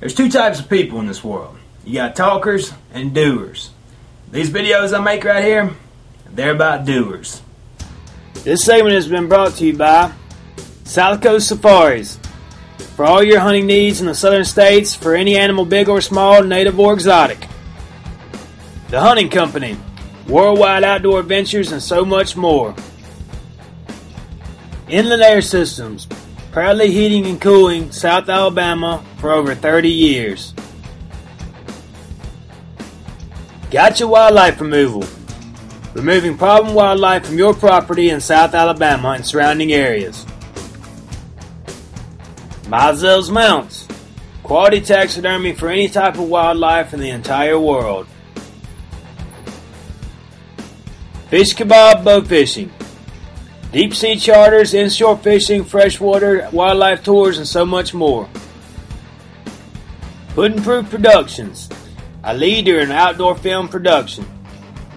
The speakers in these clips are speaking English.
There's two types of people in this world. You got talkers and doers. These videos I make right here, they're about doers. This segment has been brought to you by South Coast Safaris. For all your hunting needs in the southern states, for any animal big or small, native or exotic. The Hunting Company, worldwide outdoor adventures, and so much more. Inland Air Systems, proudly heating and cooling South Alabama for over 30 years. Gotcha Wildlife Removal, removing problem wildlife from your property in South Alabama and surrounding areas. Mizell's Mounts, quality taxidermy for any type of wildlife in the entire world. Fish Kabob Bow Fishing, deep sea charters, inshore fishing, freshwater, wildlife tours, and so much more. Puddin' Proof Productions, a leader in outdoor film production.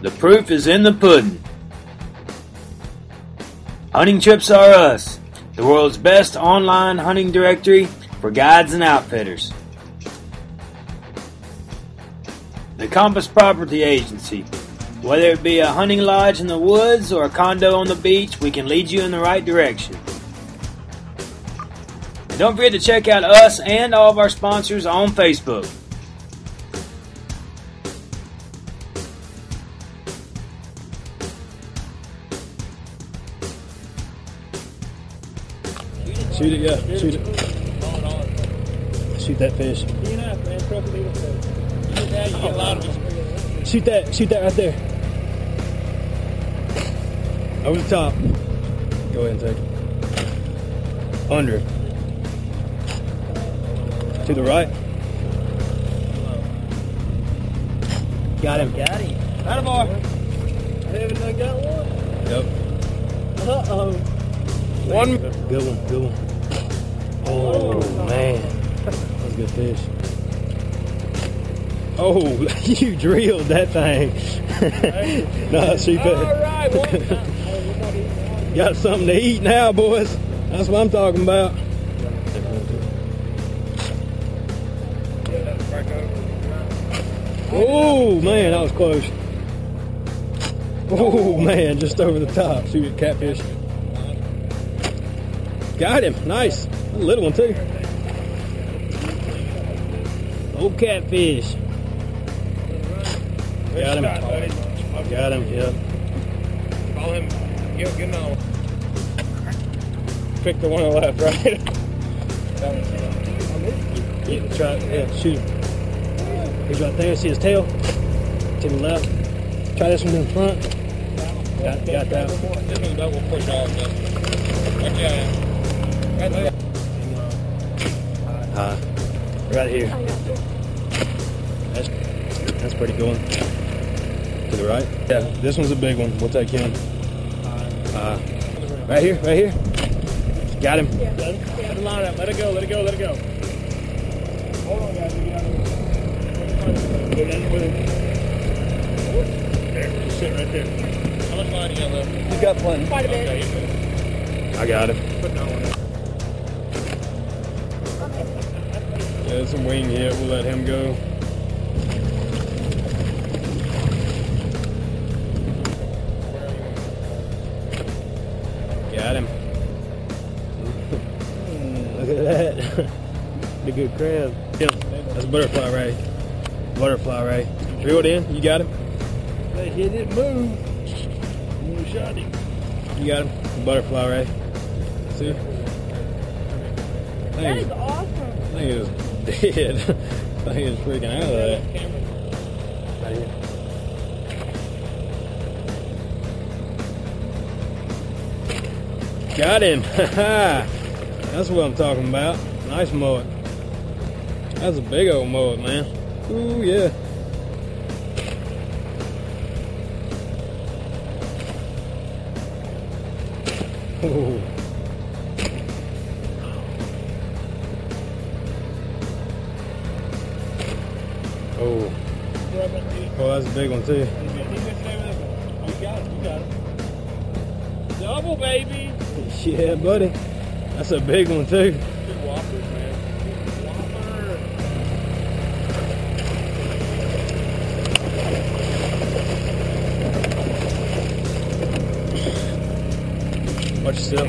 The proof is in the pudding. Hunting Trips Are Us, the world's best online hunting directory for guides and outfitters. The Compass Property Agency. Whether it be a hunting lodge in the woods or a condo on the beach, we can lead you in the right direction. And don't forget to check out us and all of our sponsors on Facebook. Shoot it, yeah. Shoot it. Shoot that fish. Oh. Shoot that. Shoot that right there. Over the top. Go ahead and take it. Under. To the right. Got him. Got him. Got a bar. I haven't done got one. Yep. Uh oh. One. Good one. Good one. Oh, man. That's a good fish. Oh, you drilled that thing. no, shoot All right. Got something to eat now, boys. That's what I'm talking about. Oh man, that was close. Oh man, just over the top. See it, catfish. Got him. Nice. A little one too. Old catfish. Got him. Got him. Yeah. Follow him. Get, get another one. Pick the one on the left, right? Yeah, try. Yeah, shoot him. He's right there. See his tail. To the left. Try this one in the front. Got, got that. one. This one's double push off. though. Watch out. Right there. Uh, right here. That's that's pretty good one. To the right. Yeah, this one's a big one. We'll take him. Uh, right here, right here. Got him. Get the line up. Let it go. Let it go. Let it go. Hold on, guys. We get out of the Go down with him. There. Just sit right there. How much line you got left? You got plenty. Quite a bit. Okay, you I got him. put that one in. Yeah, it's a wing hit. We'll let him go. Good crab. That's a butterfly ray. Butterfly ray. Reel it in. You got him. They hit it move. You shot him. You got him. Butterfly ray. See? That is awesome. I think it was dead. I think it was freaking out of that. Right here. Got him. That's what I'm talking about. Nice mullet. That's a big old mullet, man. Ooh, yeah. Ooh. Oh. Oh, that's a big one too. You got it. You got it. Double, baby. Yeah, buddy. That's a big one too. Two whoppers, man. Whopper. Still.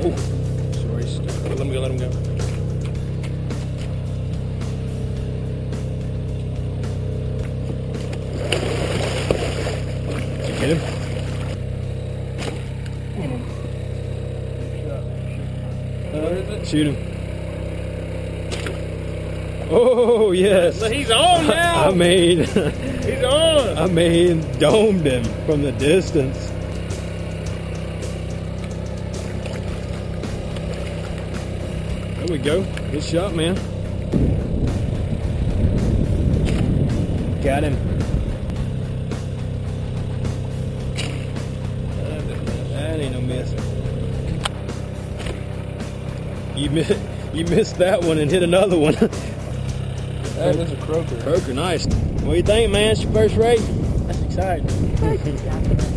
Oh, sorry. Let him go, let him go. Get him? Shoot him. Oh, yes. So he's on now. I mean, he's on. I mean, domed him from the distance. We go. Good shot, man. Got him. That ain't no miss. You missed, you missed that one and hit another one. That is a croaker. Croaker, nice. What do you think, man? It's your first rate? That's exciting.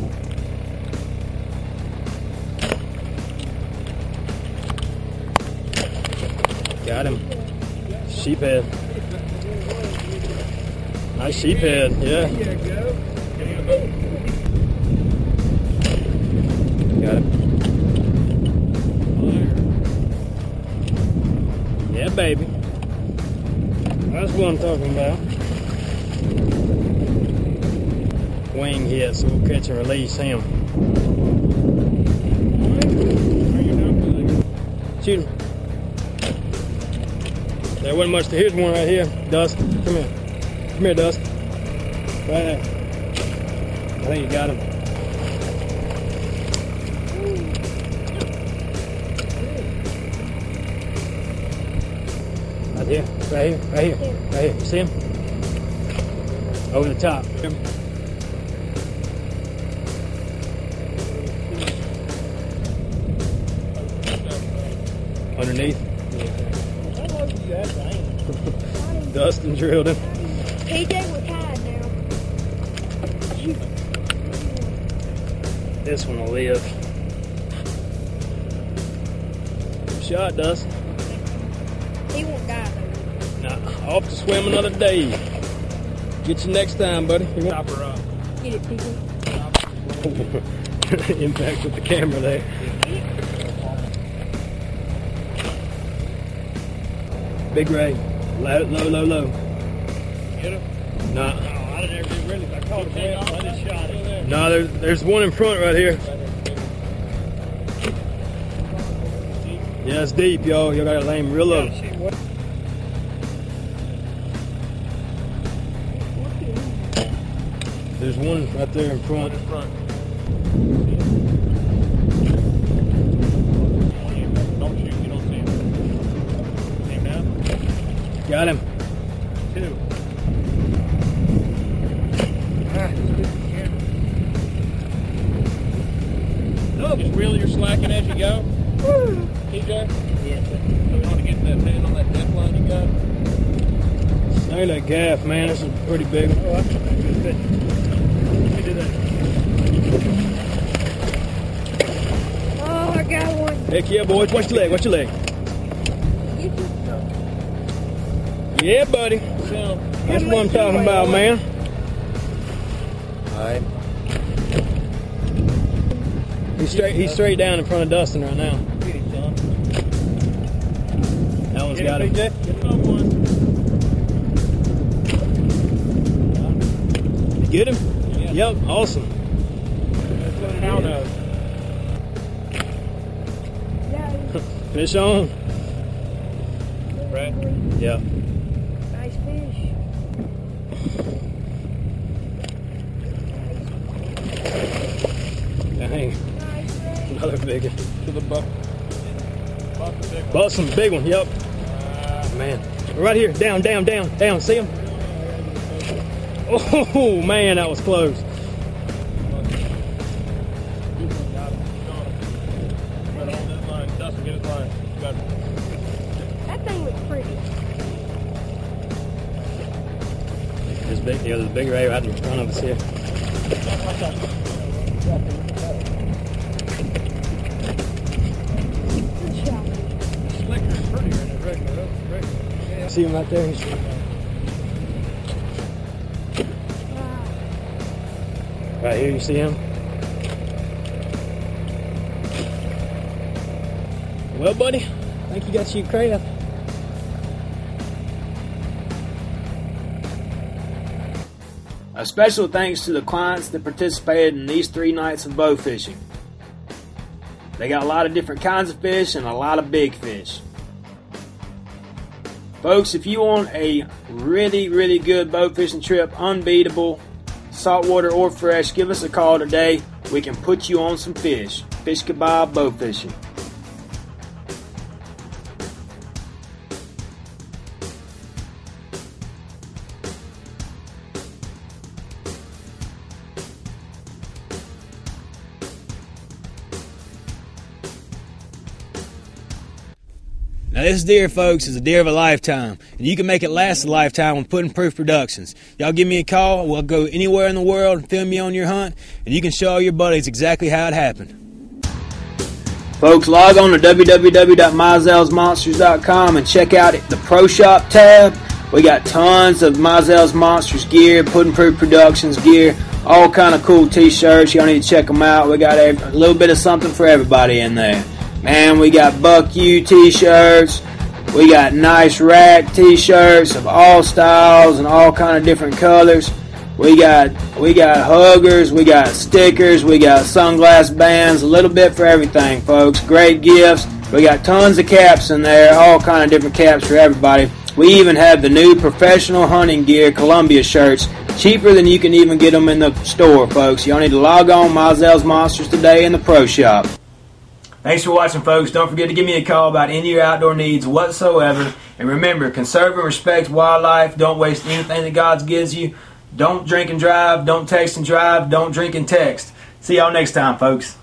Got him. Sheephead. Nice sheephead, yeah. Got him. Yeah, baby. That's what I'm talking about. Wing hit, so we'll catch and release him. Shoot him. There wasn't much to here's one right here. Dust. Come here. Come here, Dust. Right there. I think you got him. Right here. Right here. Right here. Right here. You see him? Over the top. Underneath. Dustin drilled him. PJ with Hyde now. This one will live. Shot, Dustin. He won't die though. Nah, off to swim another day. Get you next time, buddy. You want- Chop her up. Get it, people. Impact with the camera there. Big ray. Low, low, low, low. Get him? Nah, Oh, I didn't ever really. I caught him. I just shot him. nah, there's, there's one in front right here. Yeah, it's deep, y'all. Y'all gotta lay him real low. There's one right there in front. In front. Got him. Two. Just reel your slacking as you go. TJ? Yeah. You want to get that hand on that depth line you got? Ain't that gaff, man. This is pretty big. Oh, that's a good fit. Let me do that. Oh, I got one. Heck yeah, boys. Watch your leg. Watch your leg. Yeah, buddy. Film. That's what I'm talking about, man. Alright. He's straight. He's straight down in front of Dustin right now. Get him, son. That one's Get got him, him. Get him on one. You get him? Yeah. Yep. Awesome. That's what it of. Yeah, Fish on. Right? Yep. Big one. To the buck. Buck the big one. Busting big one. Yep. Oh, man. Right here. Down. Down. Down. Down. See him? Oh man, that was close. Got him. Got him. Right on that line. Dustin, get his line. Got him. That thing looks pretty. There's big. There's a big ray right in front of us here. see him right there. Right here, you see him? Well, buddy, I think you got your craft. A special thanks to the clients that participated in these three nights of bow fishing. They got a lot of different kinds of fish and a lot of big fish. Folks, if you want a really, really good bow fishing trip, unbeatable, saltwater or fresh, give us a call today. We can put you on some fish. Fish Kabob bow fishing. Now, this deer, folks, is a deer of a lifetime, and you can make it last a lifetime with Puddin' Proof Productions. Y'all give me a call, we'll go anywhere in the world and film you on your hunt, and you can show all your buddies exactly how it happened. Folks, log on to www.mizellsmonsters.com and check out the Pro Shop tab. We got tons of Mizell's Monsters gear, Puddin' Proof Productions gear, all kind of cool t-shirts. Y'all need to check them out. We got a little bit of something for everybody in there. Man, we got Buck U t-shirts. We got nice rack t-shirts of all styles and all kind of different colors. We got we got huggers, we got stickers, we got sunglass bands, a little bit for everything, folks. Great gifts. We got tons of caps in there, all kind of different caps for everybody. We even have the new professional hunting gear Columbia shirts, cheaper than you can even get them in the store, folks. Y'all need to log on Mizell's Monsters today in the pro shop. Thanks for watching, folks. Don't forget to give me a call about any of your outdoor needs whatsoever. And remember, conserve and respect wildlife. Don't waste anything that God gives you. Don't drink and drive. Don't text and drive. Don't drink and text. See y'all next time, folks.